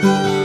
Música